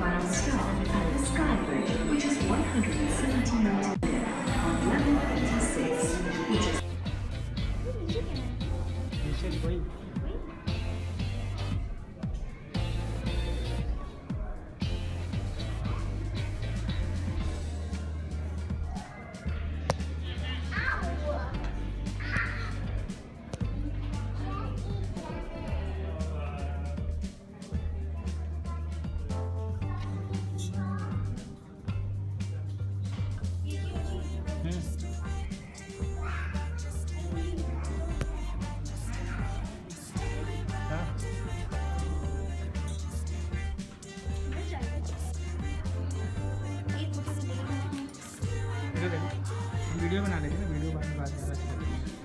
final stop at the Sky Bridge, which is 170 meters on level 86, which is video बना लेंगे ना video बाद में बाद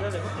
对对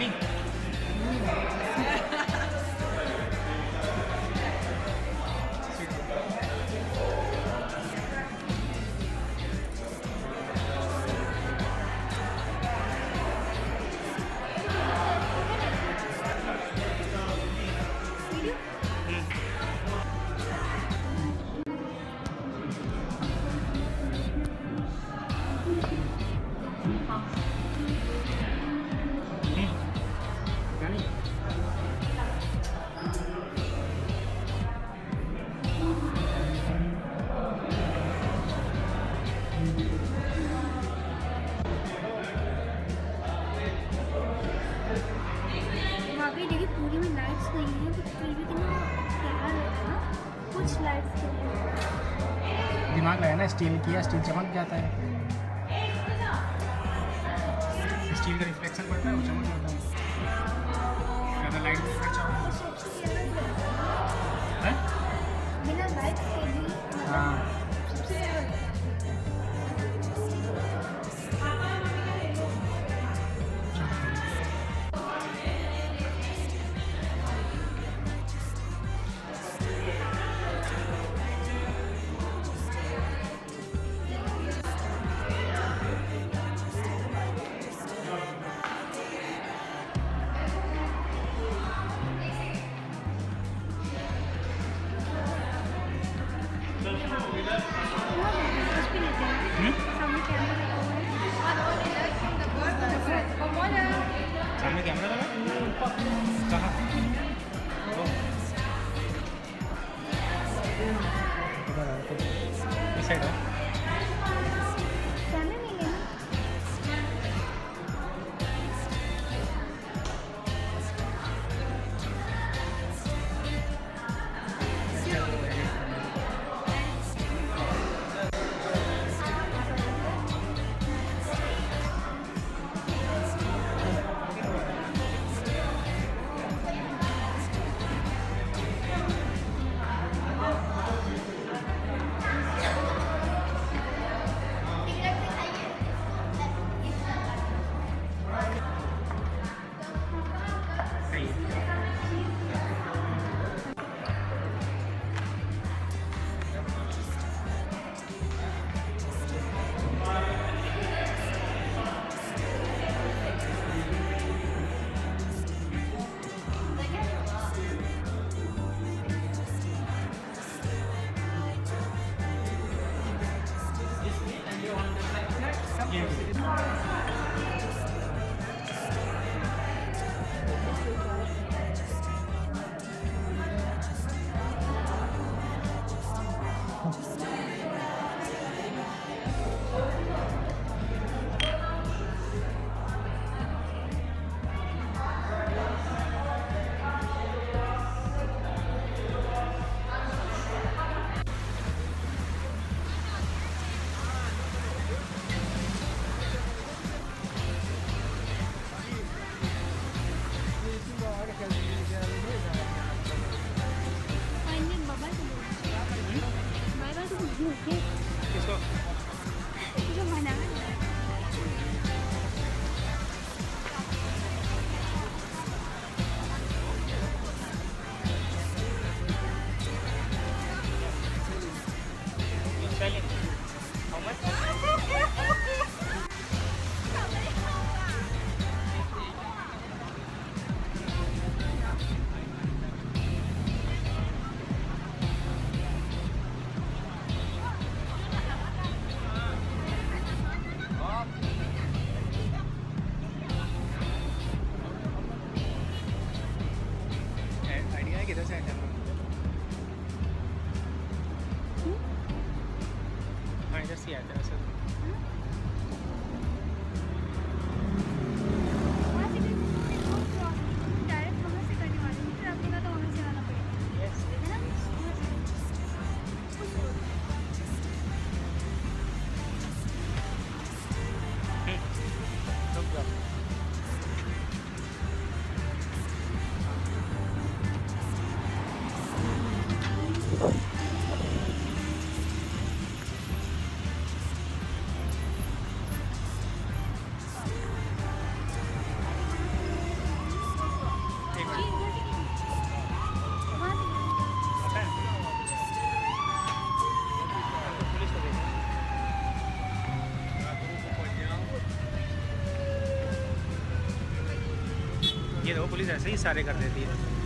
mean. दिमाग लगाया ना स्टील किया स्टील चमक जाता है। स्टील का रिफ्लेक्शन पड़ता है वो चमक जाता है। ज़्यादा लाइट अच्छा होगा प्यारा 이게 더 잘. 응? 아 니, 저 씨 야, 저 씨. लेकिन वो पुलिस ऐसे ही सारे कर देती है।